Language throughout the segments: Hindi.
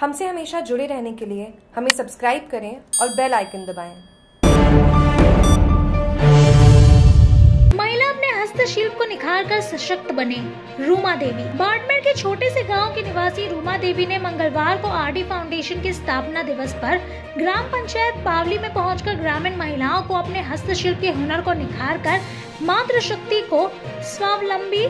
हमसे हमेशा जुड़े रहने के लिए हमें सब्सक्राइब करें और बेल आइकन दबाएँ। महिला अपने हस्तशिल्प को निखार कर सशक्त बने, रूमा देवी बाड़मेर के छोटे से गाँव की निवासी रूमा देवी ने मंगलवार को आरडी फाउंडेशन के स्थापना दिवस पर ग्राम पंचायत पावली में पहुंचकर ग्रामीण महिलाओं को अपने हस्तशिल्प के हुनर को निखार कर मातृशक्ति को स्वावलंबी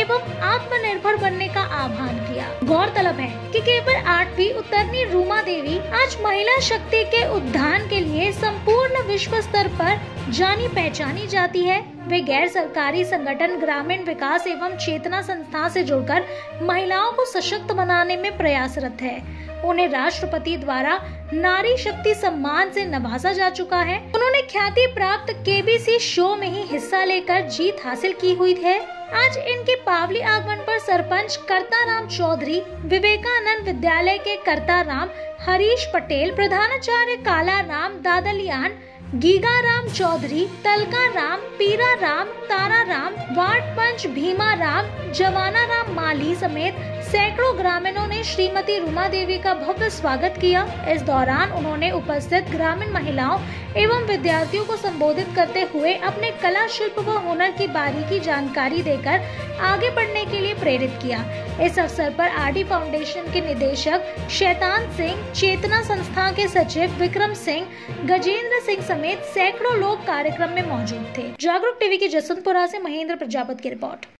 एवं आत्मनिर्भर बनने का आह्वान किया गौरतलब है कि केवल आठवीं उत्तरनी रूमा देवी आज महिला शक्ति के उद्धान के लिए संपूर्ण विश्व स्तर पर जानी पहचानी जाती है। वे गैर सरकारी संगठन, ग्रामीण विकास एवं चेतना संस्था से जुड़कर महिलाओं को सशक्त बनाने में प्रयासरत है। उन्हें राष्ट्रपति द्वारा नारी शक्ति सम्मान से नवाजा जा चुका है। उन्होंने ख्याति प्राप्त केबीसी शो में ही हिस्सा लेकर जीत हासिल की हुई है। आज इनके पावली आगमन पर सरपंच करता राम चौधरी, विवेकानंद विद्यालय के करता राम हरीश पटेल, प्रधानाचार्य काला राम दादलियान गीगा राम चौधरी तलका राम पीरा राम तारा राम वार्ड पंच भीमा राम, जवाना राम माली समेत सैकड़ों ग्रामीणों ने श्रीमती रुमा देवी का भव्य स्वागत किया। इस दौरान उन्होंने उपस्थित ग्रामीण महिलाओं एवं विद्यार्थियों को संबोधित करते हुए अपने कला शिल्प व हुनर की बारीकी जानकारी देकर आगे बढ़ने के लिए प्रेरित किया। इस अवसर पर आरडी फाउंडेशन के निदेशक शैतान सिंह, चेतना संस्था के सचिव विक्रम सिंह, गजेंद्र सिंह समेत सैकड़ों लोग कार्यक्रम में मौजूद थे। जागरूक टीवी के जसंतपुरा से महेंद्र प्रजापत की रिपोर्ट। God.